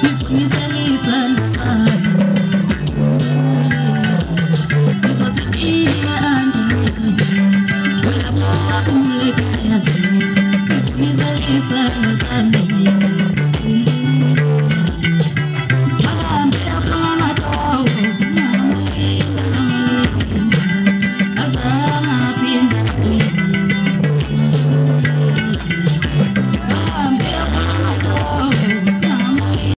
Listen, listen.